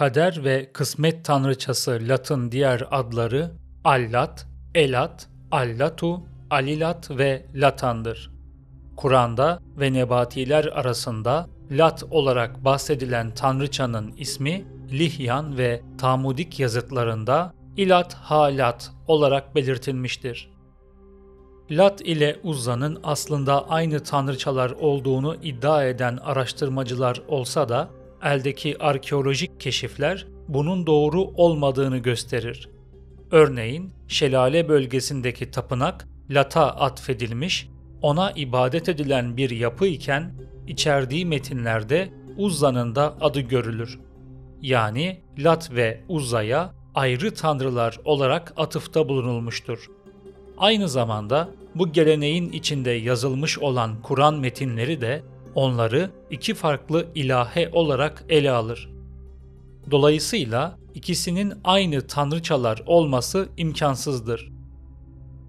Kader ve kısmet tanrıçası Lat'ın diğer adları Allat, Elat, Allatu, Alilat ve Latan'dır. Kur'an'da ve Nebatiler arasında Lat olarak bahsedilen tanrıçanın ismi Lihyan ve Tamudik yazıtlarında İlat Halat olarak belirtilmiştir. Lat ile Uzza'nın aslında aynı tanrıçalar olduğunu iddia eden araştırmacılar olsa da eldeki arkeolojik keşifler bunun doğru olmadığını gösterir. Örneğin Şelale bölgesindeki tapınak Lat'a atfedilmiş, ona ibadet edilen bir yapı iken içerdiği metinlerde Uzza'nın da adı görülür. Yani Lat ve Uzza'ya ayrı tanrılar olarak atıfta bulunulmuştur. Aynı zamanda bu geleneğin içinde yazılmış olan Kur'an metinleri de onları iki farklı ilahe olarak ele alır. Dolayısıyla ikisinin aynı tanrıçalar olması imkansızdır.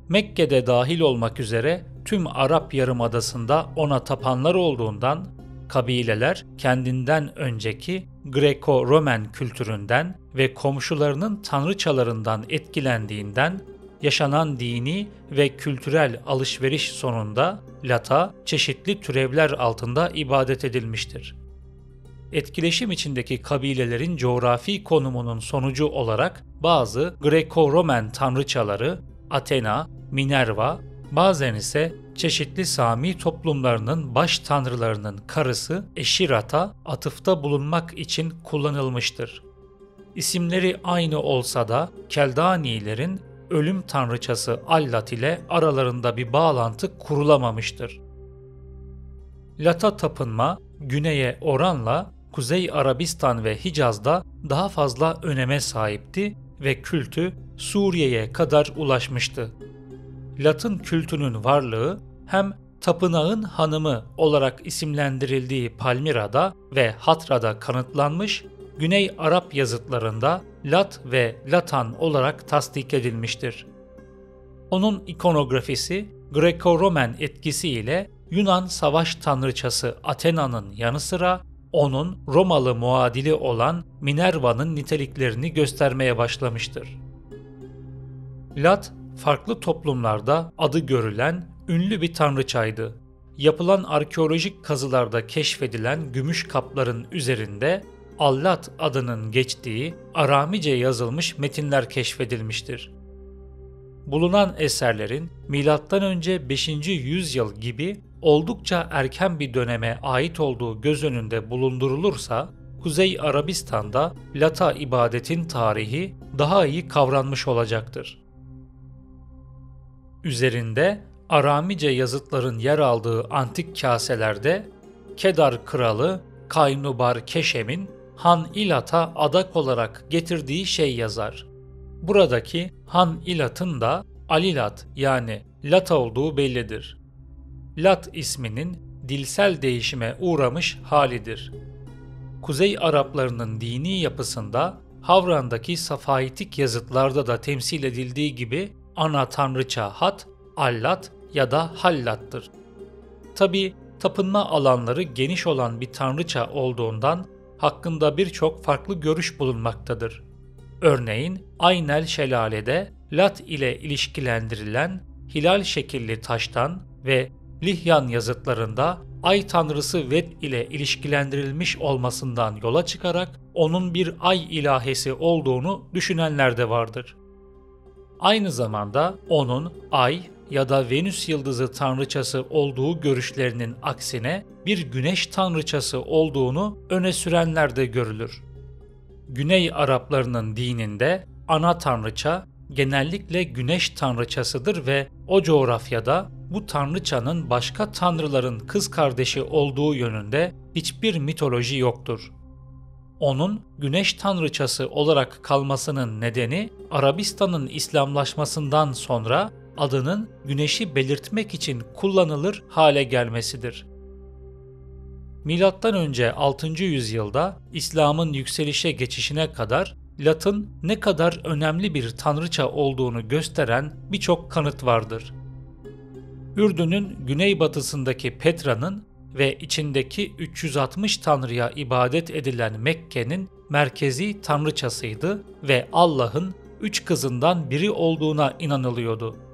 Mekke'de dahil olmak üzere tüm Arap Yarımadası'nda ona tapanlar olduğundan kabileler kendinden önceki Greko-Romen kültüründen ve komşularının tanrıçalarından etkilendiğinden yaşanan dini ve kültürel alışveriş sonunda Lat'a çeşitli türevler altında ibadet edilmiştir. Etkileşim içindeki kabilelerin coğrafi konumunun sonucu olarak bazı Greko-Romen tanrıçaları Athena, Minerva, bazen ise çeşitli Sami toplumlarının baş tanrılarının karısı Eşirat'a atıfta bulunmak için kullanılmıştır. İsimleri aynı olsa da Keldanilerin ölüm tanrıçası Allat ile aralarında bir bağlantı kurulamamıştır. Lat'a tapınma güneye oranla Kuzey Arabistan ve Hicaz'da daha fazla öneme sahipti ve kültü Suriye'ye kadar ulaşmıştı. Lat'ın kültünün varlığı hem tapınağın hanımı olarak isimlendirildiği Palmira'da ve Hatra'da kanıtlanmış Güney Arap yazıtlarında Lat ve Latan olarak tasdik edilmiştir. Onun ikonografisi Greko-Romen etkisiyle Yunan savaş tanrıçası Athena'nın yanı sıra onun Romalı muadili olan Minerva'nın niteliklerini göstermeye başlamıştır. Lat, farklı toplumlarda adı görülen ünlü bir tanrıçaydı. Yapılan arkeolojik kazılarda keşfedilen gümüş kapların üzerinde Allat adının geçtiği Aramice yazılmış metinler keşfedilmiştir. Bulunan eserlerin M.Ö. 5. yüzyıl gibi oldukça erken bir döneme ait olduğu göz önünde bulundurulursa, Kuzey Arabistan'da Lata ibadetin tarihi daha iyi kavranmış olacaktır. Üzerinde Aramice yazıtların yer aldığı antik kaselerde Kedar kralı Kaynubar Keşem'in Han İlat'a adak olarak getirdiği şey yazar. Buradaki Han İlat'ın da Alilat yani Lat olduğu bellidir. Lat isminin dilsel değişime uğramış halidir. Kuzey Araplarının dini yapısında Havran'daki safaitik yazıtlarda da temsil edildiği gibi ana tanrıça Hat, Allat ya da Hallat'tır. Tabi tapınma alanları geniş olan bir tanrıça olduğundan hakkında birçok farklı görüş bulunmaktadır. Örneğin Aynel Şelale'de Lat ile ilişkilendirilen hilal şekilli taştan ve Lihyan yazıtlarında ay tanrısı Ved ile ilişkilendirilmiş olmasından yola çıkarak onun bir ay ilahesi olduğunu düşünenler de vardır. Aynı zamanda onun ay ya da Venüs yıldızı tanrıçası olduğu görüşlerinin aksine bir güneş tanrıçası olduğunu öne sürenler de görülür. Güney Araplarının dininde ana tanrıça genellikle güneş tanrıçasıdır ve o coğrafyada bu tanrıçanın başka tanrıların kız kardeşi olduğu yönünde hiçbir mitoloji yoktur. Onun güneş tanrıçası olarak kalmasının nedeni Arabistan'ın İslamlaşmasından sonra adının güneşi belirtmek için kullanılır hale gelmesidir. Milattan önce 6. yüzyılda İslam'ın yükselişe geçişine kadar Lat'ın ne kadar önemli bir tanrıça olduğunu gösteren birçok kanıt vardır. Ürdün'ün güneybatısındaki Petra'nın ve içindeki 360 tanrıya ibadet edilen Mekke'nin merkezi tanrıçasıydı ve Allah'ın üç kızından biri olduğuna inanılıyordu.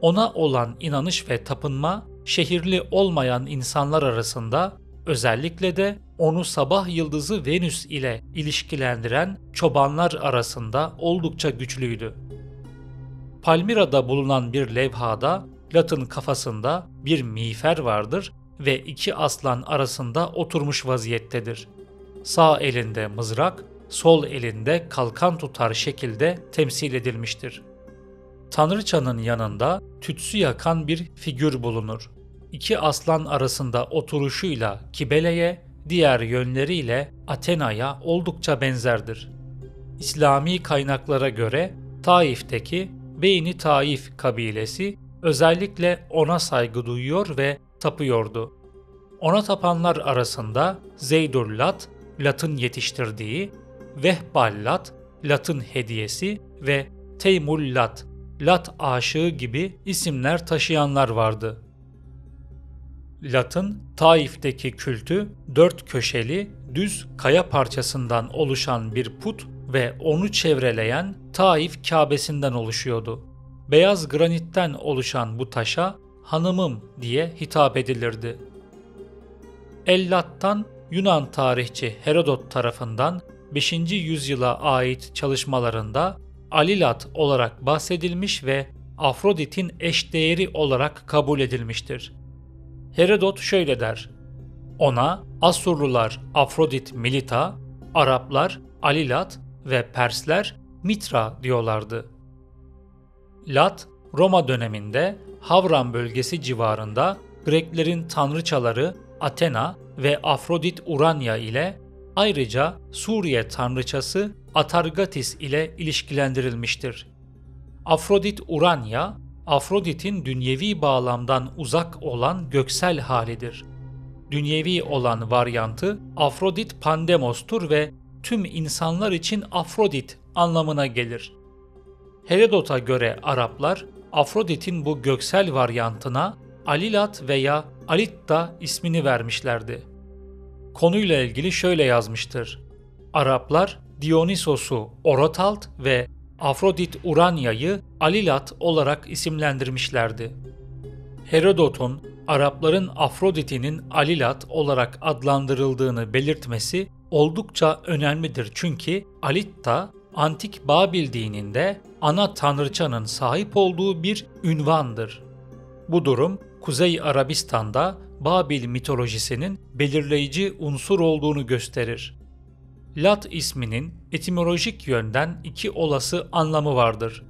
Ona olan inanış ve tapınma şehirli olmayan insanlar arasında özellikle de onu sabah yıldızı Venüs ile ilişkilendiren çobanlar arasında oldukça güçlüydü. Palmira'da bulunan bir levhada Lat'ın kafasında bir miğfer vardır ve iki aslan arasında oturmuş vaziyettedir. Sağ elinde mızrak, sol elinde kalkan tutar şekilde temsil edilmiştir. Tanrıçanın yanında tütsü yakan bir figür bulunur. İki aslan arasında oturuşuyla Kibele'ye, diğer yönleriyle Athena'ya oldukça benzerdir. İslami kaynaklara göre Taif'teki Beyni Taif kabilesi özellikle ona saygı duyuyor ve tapıyordu. Ona tapanlar arasında Zeydur Lat, Lat'ın yetiştirdiği, Vehbal Lat, Lat'ın hediyesi ve Teymul Lat, aşığı gibi isimler taşıyanlar vardı. Lat'ın Taif'teki kültü dört köşeli, düz kaya parçasından oluşan bir put ve onu çevreleyen Taif Kâbesinden oluşuyordu. Beyaz granitten oluşan bu taşa hanımım diye hitap edilirdi. Ellat'tan Yunan tarihçi Herodot tarafından 5. yüzyıla ait çalışmalarında Alilat olarak bahsedilmiş ve Afrodit'in eşdeğeri olarak kabul edilmiştir. Herodot şöyle der. Ona Asurlular Afrodit Milita, Araplar Alilat ve Persler Mitra diyorlardı. Lat, Roma döneminde Havran bölgesi civarında Greklerin tanrıçaları Athena ve Afrodit Urania ile ayrıca Suriye tanrıçası Atargatis ile ilişkilendirilmiştir. Afrodit Urania, Afrodit'in dünyevi bağlamdan uzak olan göksel halidir. Dünyevi olan varyantı Afrodit Pandemos'tur ve tüm insanlar için Afrodit anlamına gelir. Herodot'a göre Araplar Afrodit'in bu göksel varyantına Alilat veya Alitta ismini vermişlerdi. Konuyla ilgili şöyle yazmıştır. Araplar Dionysos'u Orotalt ve Afrodit Uranya'yı Alilat olarak isimlendirmişlerdi. Herodot'un Arapların Afrodit'inin Alilat olarak adlandırıldığını belirtmesi oldukça önemlidir çünkü Alitta antik Babil dininde ana tanrıçanın sahip olduğu bir ünvandır. Bu durum Kuzey Arabistan'da Babil mitolojisinin belirleyici unsur olduğunu gösterir. Lat isminin etimolojik yönden iki olası anlamı vardır.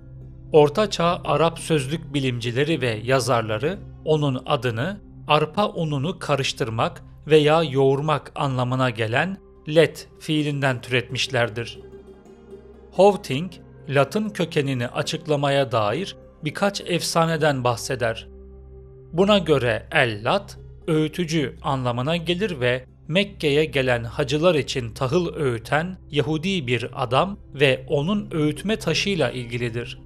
Orta Çağ Arap sözlük bilimcileri ve yazarları onun adını arpa ununu karıştırmak veya yoğurmak anlamına gelen let fiilinden türetmişlerdir. Howting, Latın kökenini açıklamaya dair birkaç efsaneden bahseder. Buna göre El-Lat, öğütücü anlamına gelir ve Mekke'ye gelen hacılar için tahıl öğüten Yahudi bir adam ve onun öğütme taşıyla ilgilidir.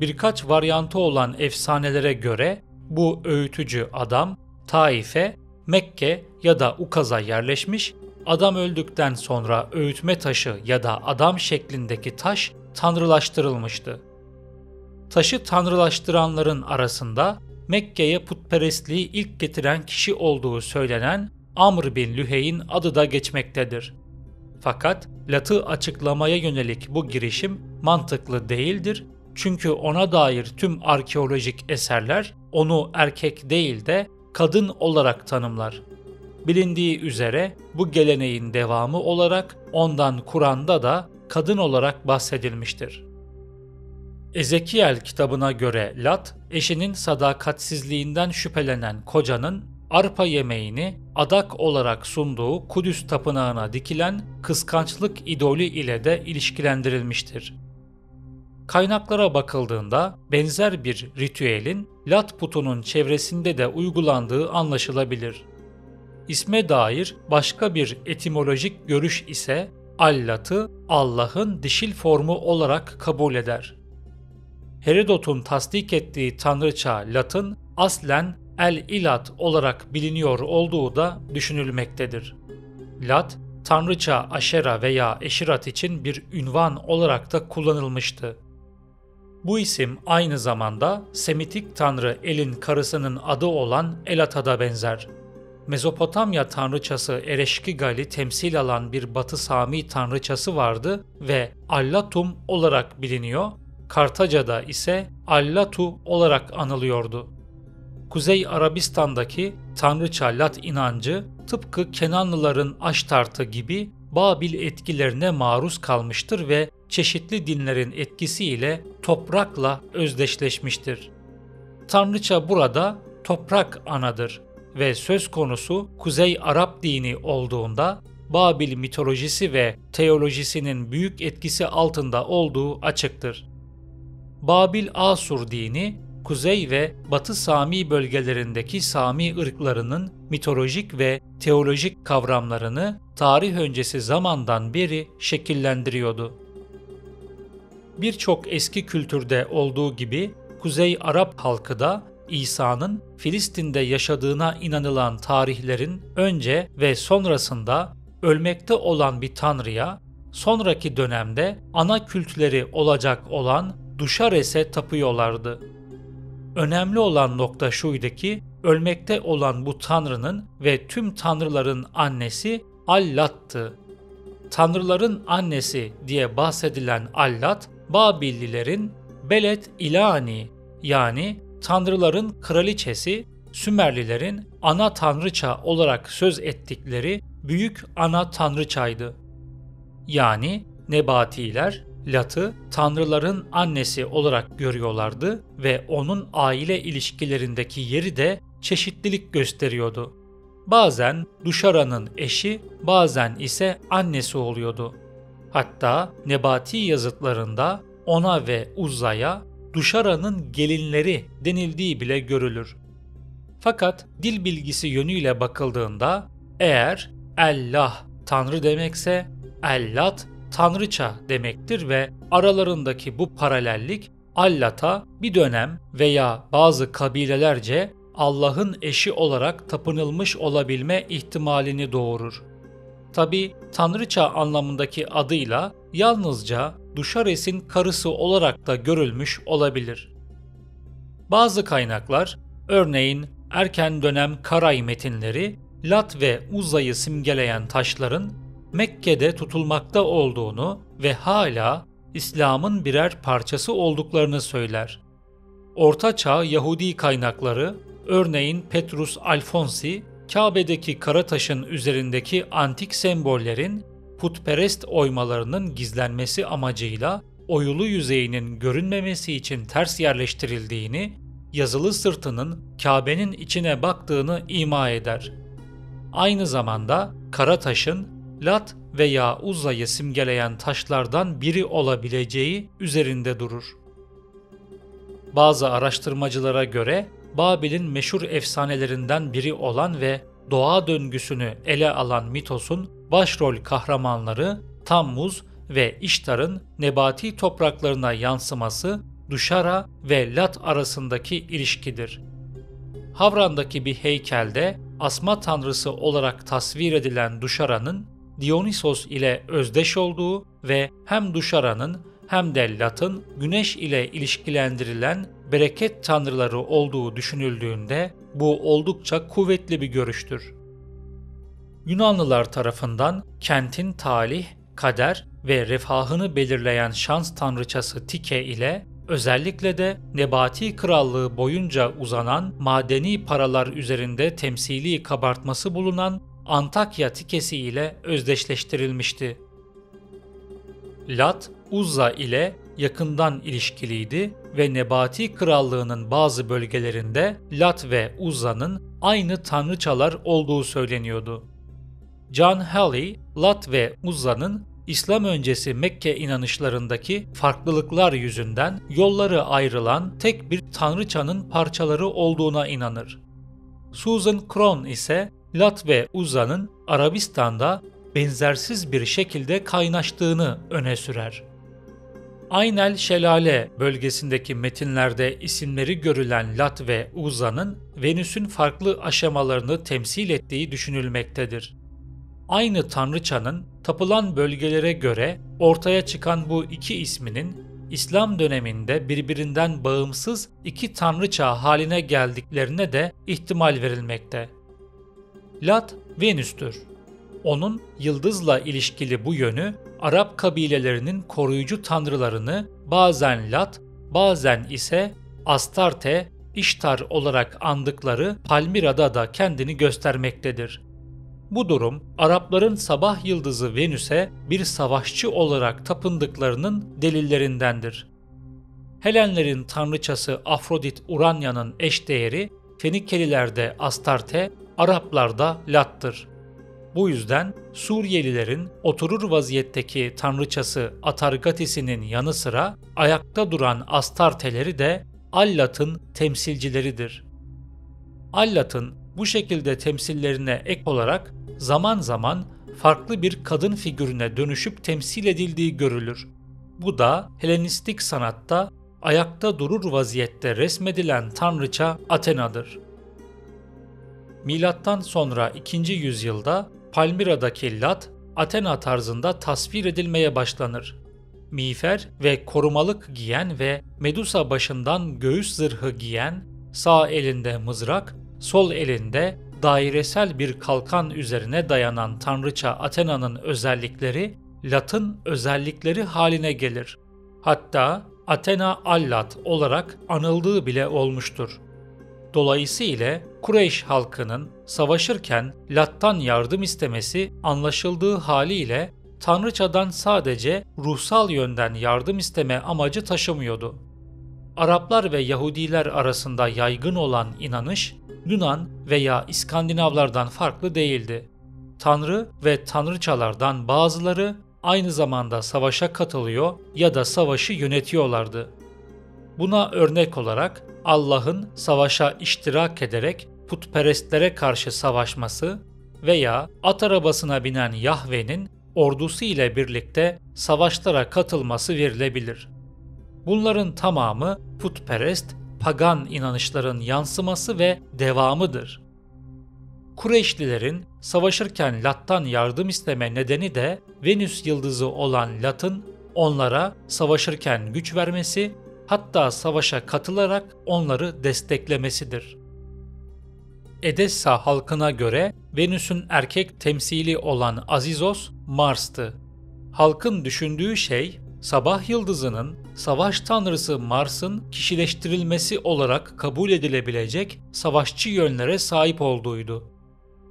Birkaç varyantı olan efsanelere göre bu öğütücü adam Taif'e, Mekke ya da Ukaz'a yerleşmiş adam öldükten sonra öğütme taşı ya da adam şeklindeki taş tanrılaştırılmıştı. Taşı tanrılaştıranların arasında Mekke'ye putperestliği ilk getiren kişi olduğu söylenen Amr bin Lühey'in adı da geçmektedir. Fakat Lat'ı açıklamaya yönelik bu girişim mantıklı değildir çünkü ona dair tüm arkeolojik eserler onu erkek değil de kadın olarak tanımlar. Bilindiği üzere bu geleneğin devamı olarak ondan Kur'an'da da kadın olarak bahsedilmiştir. Ezekiel kitabına göre Lat, eşinin sadakatsizliğinden şüphelenen kocanın arpa yemeğini adak olarak sunduğu Kudüs tapınağına dikilen kıskançlık idolü ile de ilişkilendirilmiştir. Kaynaklara bakıldığında benzer bir ritüelin Lat putunun çevresinde de uygulandığı anlaşılabilir. İsme dair başka bir etimolojik görüş ise Allat'ı Allah'ın dişil formu olarak kabul eder. Herodot'un tasdik ettiği tanrıça Lat'ın aslen El-İlat olarak biliniyor olduğu da düşünülmektedir. Lat, tanrıça Aşera veya Eşirat için bir ünvan olarak da kullanılmıştı. Bu isim aynı zamanda Semitik tanrı El'in karısının adı olan Elat'a da benzer. Mezopotamya tanrıçası Ereşkigal'i temsil alan bir Batı Sami tanrıçası vardı ve Allatum olarak biliniyor, Kartaca'da ise Allatu olarak anılıyordu. Kuzey Arabistan'daki tanrıça Lat inancı tıpkı Kenanlıların Aştartı gibi Babil etkilerine maruz kalmıştır ve çeşitli dinlerin etkisiyle toprakla özdeşleşmiştir. Tanrıça burada toprak anadır ve söz konusu Kuzey Arap dini olduğunda Babil mitolojisi ve teolojisinin büyük etkisi altında olduğu açıktır. Babil Asur dini Kuzey ve Batı Sami bölgelerindeki Sami ırklarının mitolojik ve teolojik kavramlarını tarih öncesi zamandan beri şekillendiriyordu. Birçok eski kültürde olduğu gibi Kuzey Arap halkı da İsa'nın Filistin'de yaşadığına inanılan tarihlerin önce ve sonrasında ölmekte olan bir tanrıya, sonraki dönemde ana kültleri olacak olan Duşares'e tapıyorlardı. Önemli olan nokta şuydu ki ölmekte olan bu tanrının ve tüm tanrıların annesi Allat'tı. Tanrıların annesi diye bahsedilen Allat, Babillilerin Belet İlani yani tanrıların kraliçesi, Sümerlilerin ana tanrıça olarak söz ettikleri büyük ana tanrıçaydı. Yani Nebatiler Lat'ı tanrıların annesi olarak görüyorlardı ve onun aile ilişkilerindeki yeri de çeşitlilik gösteriyordu. Bazen Duşara'nın eşi, bazen ise annesi oluyordu. Hatta Nebati yazıtlarında ona ve Uzza'ya Duşara'nın gelinleri denildiği bile görülür. Fakat dil bilgisi yönüyle bakıldığında eğer Allah Tanrı demekse Ellat tanrıça demektir ve aralarındaki bu paralellik Allat'a bir dönem veya bazı kabilelerce Allah'ın eşi olarak tapınılmış olabilme ihtimalini doğurur. Tabi tanrıça anlamındaki adıyla yalnızca Duşares'in karısı olarak da görülmüş olabilir. Bazı kaynaklar, örneğin erken dönem Karay metinleri, Lat ve Uza'yı simgeleyen taşların Mekke'de tutulmakta olduğunu ve hala İslam'ın birer parçası olduklarını söyler. Orta Çağ Yahudi kaynakları, örneğin Petrus Alfonsi, Kabe'deki kara taşın üzerindeki antik sembollerin putperest oymalarının gizlenmesi amacıyla oyulu yüzeyinin görünmemesi için ters yerleştirildiğini, yazılı sırtının Kabe'nin içine baktığını ima eder. Aynı zamanda kara taşın Lat veya Uzza'yı simgeleyen taşlardan biri olabileceği üzerinde durur. Bazı araştırmacılara göre Babil'in meşhur efsanelerinden biri olan ve doğa döngüsünü ele alan mitosun başrol kahramanları Tammuz ve İştar'ın nebati topraklarına yansıması Duşara ve Lat arasındaki ilişkidir. Havran'daki bir heykelde asma tanrısı olarak tasvir edilen Duşara'nın Dionysos ile özdeş olduğu ve hem Duşara'nın hem de Lat'ın güneş ile ilişkilendirilen bereket tanrıları olduğu düşünüldüğünde bu oldukça kuvvetli bir görüştür. Yunanlılar tarafından kentin talih, kader ve refahını belirleyen şans tanrıçası Tike ile özellikle de Nebati Krallığı boyunca uzanan madeni paralar üzerinde temsili kabartması bulunan Antakya tikesi ile özdeşleştirilmişti. Lat, Uzza ile yakından ilişkiliydi ve Nebati Krallığı'nın bazı bölgelerinde Lat ve Uzza'nın aynı tanrıçalar olduğu söyleniyordu. John Halley, Lat ve Uzza'nın İslam öncesi Mekke inanışlarındaki farklılıklar yüzünden yolları ayrılan tek bir tanrıçanın parçaları olduğuna inanır. Susan Kron ise Lat ve Uzza'nın Arabistan'da benzersiz bir şekilde kaynaştığını öne sürer. Aynel Şelale bölgesindeki metinlerde isimleri görülen Lat ve Uzza'nın Venüs'ün farklı aşamalarını temsil ettiği düşünülmektedir. aynı tanrıçanın tapılan bölgelere göre ortaya çıkan bu iki isminin İslam döneminde birbirinden bağımsız iki tanrıça haline geldiklerine de ihtimal verilmekte. Lat, Venüs'tür. Onun yıldızla ilişkili bu yönü Arap kabilelerinin koruyucu tanrılarını bazen Lat, bazen ise Astarte, İştar olarak andıkları Palmira'da da kendini göstermektedir. Bu durum Arapların sabah yıldızı Venüs'e bir savaşçı olarak tapındıklarının delillerindendir. Helenlerin tanrıçası Afrodit Uranya'nın eşdeğeri Fenikelilerde Astarte, Araplarda Lat'tır. Bu yüzden Suriyelilerin oturur vaziyetteki tanrıçası Atargatis'inin yanı sıra ayakta duran Astarteleri de Allat'ın temsilcileridir. Allat'ın bu şekilde temsillerine ek olarak zaman zaman farklı bir kadın figürüne dönüşüp temsil edildiği görülür. Bu da Helenistik sanatta ayakta durur vaziyette resmedilen tanrıça Athena'dır. Milattan sonra 2. yüzyılda Palmira'daki Lat, Athena tarzında tasvir edilmeye başlanır. Miğfer ve korumalık giyen ve Medusa başından göğüs zırhı giyen, sağ elinde mızrak, sol elinde dairesel bir kalkan üzerine dayanan tanrıça Athena'nın özellikleri Lat'ın özellikleri haline gelir. Hatta Athena Allat olarak anıldığı bile olmuştur. Dolayısıyla Kureyş halkının savaşırken Lat'tan yardım istemesi anlaşıldığı haliyle Tanrıçadan sadece ruhsal yönden yardım isteme amacı taşımıyordu. Araplar ve Yahudiler arasında yaygın olan inanış Yunan veya İskandinavlardan farklı değildi. Tanrı ve tanrıçalardan bazıları aynı zamanda savaşa katılıyor ya da savaşı yönetiyorlardı. Buna örnek olarak Allah'ın savaşa iştirak ederek putperestlere karşı savaşması veya at arabasına binen Yahve'nin ordusu ile birlikte savaşlara katılması verilebilir. Bunların tamamı putperest, pagan inanışların yansıması ve devamıdır. Kureyşlilerin savaşırken Lat'tan yardım isteme nedeni de Venüs yıldızı olan Lat'ın onlara savaşırken güç vermesi, hatta savaşa katılarak onları desteklemesidir. Edessa halkına göre Venüs'ün erkek temsili olan Azizos Mars'tı. Halkın düşündüğü şey sabah yıldızının savaş tanrısı Mars'ın kişileştirilmesi olarak kabul edilebilecek savaşçı yönlere sahip olduğuydu.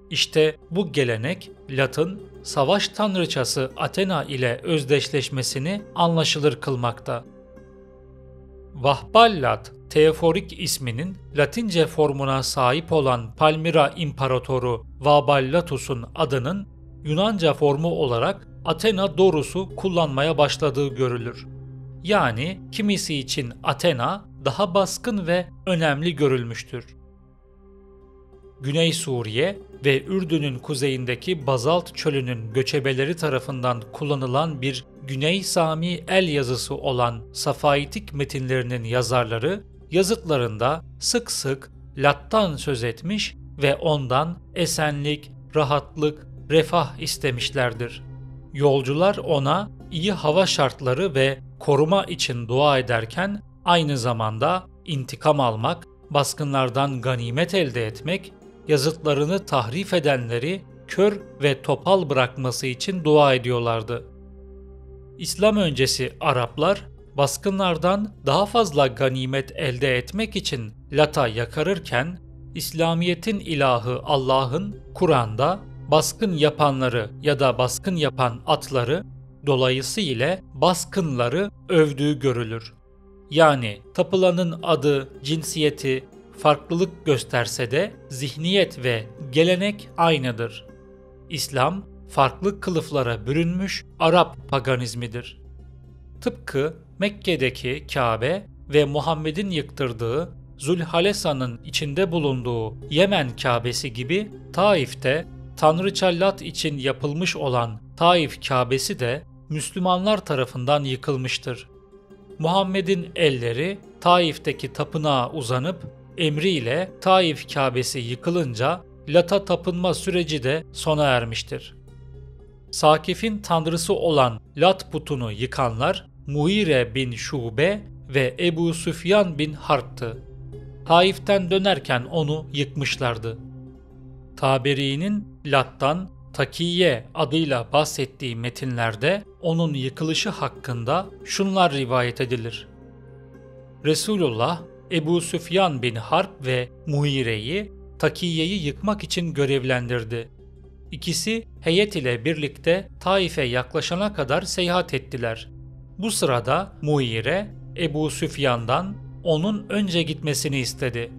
İşte bu gelenek Lat'ın savaş tanrıçası Athena ile özdeşleşmesini anlaşılır kılmakta. Vahballat, Teoforik isminin Latince formuna sahip olan Palmira İmparatoru Vaballatus'un adının Yunanca formu olarak Athena Dorus'u kullanmaya başladığı görülür. Yani kimisi için Athena daha baskın ve önemli görülmüştür. Güney Suriye ve Ürdün'ün kuzeyindeki Bazalt çölünün göçebeleri tarafından kullanılan bir Güney Sami el yazısı olan Safaitik metinlerinin yazarları yazıtlarında sık sık Lat'tan söz etmiş ve ondan esenlik, rahatlık, refah istemişlerdir. Yolcular ona iyi hava şartları ve koruma için dua ederken aynı zamanda intikam almak, baskınlardan ganimet elde etmek, yazıtlarını tahrif edenleri kör ve topal bırakması için dua ediyorlardı. İslam öncesi Araplar baskınlardan daha fazla ganimet elde etmek için Lat'a yakarırken İslamiyet'in ilahı Allah'ın Kur'an'da baskın yapanları ya da baskın yapan atları dolayısıyla baskınları övdüğü görülür. Yani tapılanın adı, cinsiyeti farklılık gösterse de zihniyet ve gelenek aynıdır. İslam farklı kılıflara bürünmüş Arap paganizmidir. Tıpkı Mekke'deki Kabe ve Muhammed'in yıktırdığı Zulhalesa'nın içinde bulunduğu Yemen Kabe'si gibi Taif'te Tanrıça Lat için yapılmış olan Taif Kabe'si de Müslümanlar tarafından yıkılmıştır. Muhammed'in elleri Taif'teki tapınağa uzanıp emriyle Taif Kabe'si yıkılınca Lat'a tapınma süreci de sona ermiştir. Sakif'in tanrısı olan Lat putunu yıkanlar Muire bin Şube ve Ebu Süfyan bin Harp'tı. Taif'ten dönerken onu yıkmışlardı. Taberi'nin Lat'tan Takiye adıyla bahsettiği metinlerde onun yıkılışı hakkında şunlar rivayet edilir. Resulullah Ebu Süfyan bin Harp ve Muhire'yi Takiye'yi yıkmak için görevlendirdi. İkisi heyet ile birlikte Taif'e yaklaşana kadar seyahat ettiler. Bu sırada Muhire Ebu Süfyan'dan onun önce gitmesini istedi.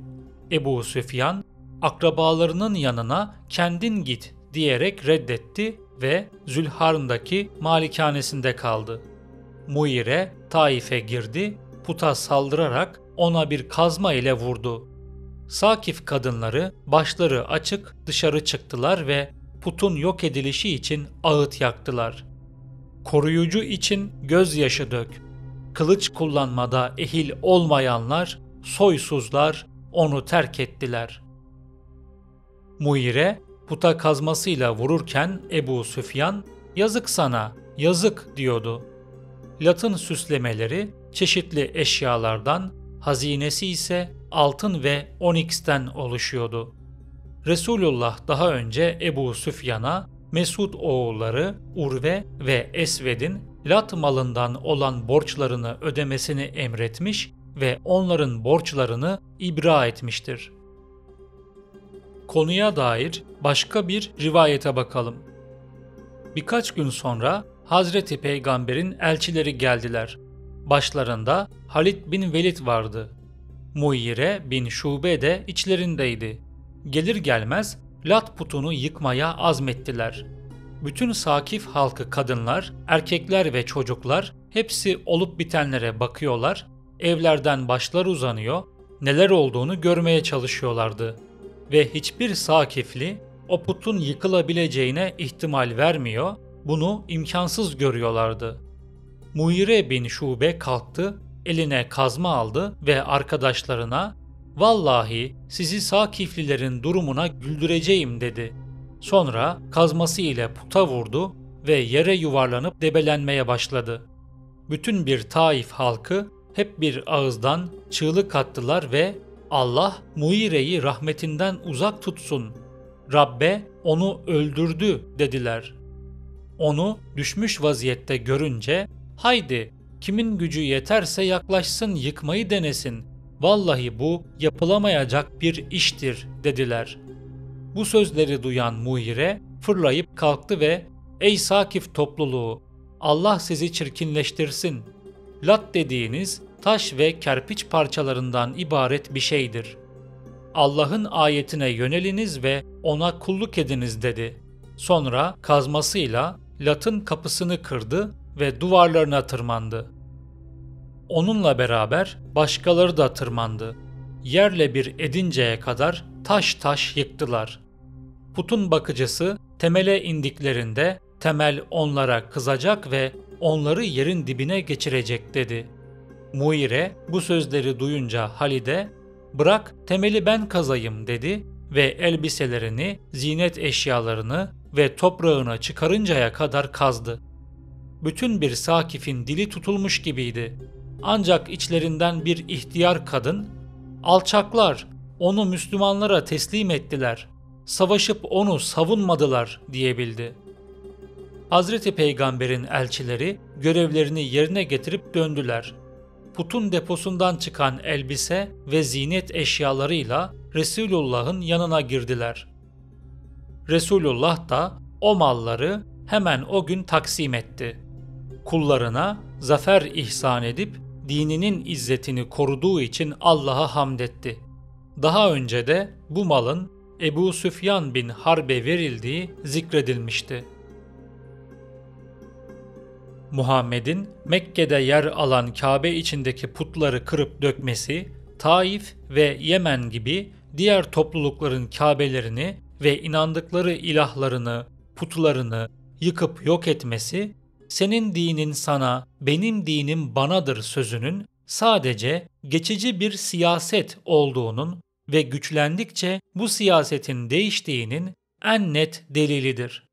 Ebu Süfyan, akrabalarının yanına kendin git diyerek reddetti ve Zülharn'daki malikanesinde kaldı. Muire Taif'e girdi, puta saldırarak ona bir kazma ile vurdu. Sakif kadınları başları açık dışarı çıktılar ve putun yok edilişi için ağıt yaktılar. Koruyucu için gözyaşı dök. Kılıç kullanmada ehil olmayanlar, soysuzlar onu terk ettiler. Muire puta kazmasıyla vururken Ebu Süfyan yazık sana, yazık diyordu. Latın süslemeleri çeşitli eşyalardan, hazinesi ise altın ve onyx'ten oluşuyordu. Resulullah daha önce Ebu Süfyan'a Mesud oğulları Urve ve Esved'in Lat malından olan borçlarını ödemesini emretmiş ve onların borçlarını ibra etmiştir. Konuya dair başka bir rivayete bakalım. Birkaç gün sonra Hazreti Peygamber'in elçileri geldiler. Başlarında Halid bin Velid vardı. Muire bin Şube de içlerindeydi. Gelir gelmez Lat putunu yıkmaya azmettiler. Bütün Sakif halkı kadınlar, erkekler ve çocuklar hepsi olup bitenlere bakıyorlar, evlerden başlar uzanıyor, neler olduğunu görmeye çalışıyorlardı. Ve hiçbir Sakifli o putun yıkılabileceğine ihtimal vermiyor, bunu imkansız görüyorlardı. Muhire bin Şube kalktı, eline kazma aldı ve arkadaşlarına Vallahi sizi Sakiflilerin durumuna güldüreceğim dedi. Sonra kazması ile puta vurdu ve yere yuvarlanıp debelenmeye başladı. Bütün bir Taif halkı hep bir ağızdan çığlık attılar ve Allah Muire'yi rahmetinden uzak tutsun. Rabbe onu öldürdü dediler. Onu düşmüş vaziyette görünce haydi kimin gücü yeterse yaklaşsın yıkmayı denesin. Vallahi bu yapılamayacak bir iştir dediler. Bu sözleri duyan Muhire fırlayıp kalktı ve ''Ey Sakif topluluğu, Allah sizi çirkinleştirsin. Lat dediğiniz taş ve kerpiç parçalarından ibaret bir şeydir. Allah'ın ayetine yöneliniz ve ona kulluk ediniz dedi. Sonra kazmasıyla Lat'ın kapısını kırdı ve duvarlarına tırmandı. Onunla beraber başkaları da tırmandı. Yerle bir edinceye kadar taş taş yıktılar. Putun bakıcısı temele indiklerinde temel onlara kızacak ve onları yerin dibine geçirecek dedi. Muire bu sözleri duyunca Halide bırak temeli ben kazayım dedi ve elbiselerini, zinet eşyalarını ve toprağını çıkarıncaya kadar kazdı. Bütün bir Sakif'in dili tutulmuş gibiydi. Ancak içlerinden bir ihtiyar kadın, alçaklar onu Müslümanlara teslim ettiler, savaşıp onu savunmadılar diyebildi. Hazreti Peygamber'in elçileri görevlerini yerine getirip döndüler. Putun deposundan çıkan elbise ve zinet eşyalarıyla Resulullah'ın yanına girdiler. Resulullah da o malları hemen o gün taksim etti. Kullarına zafer ihsan edip dininin izzetini koruduğu için Allah'a hamd etti. Daha önce de bu malın Ebu Süfyan bin Harbe verildiği zikredilmişti. Muhammed'in Mekke'de yer alan Kabe içindeki putları kırıp dökmesi, Taif ve Yemen gibi diğer toplulukların Kabelerini ve inandıkları ilahlarını, putlarını yıkıp yok etmesi senin dinin sana, benim dinim banadır sözünün sadece geçici bir siyaset olduğunun ve güçlendikçe bu siyasetin değiştiğinin en net delilidir.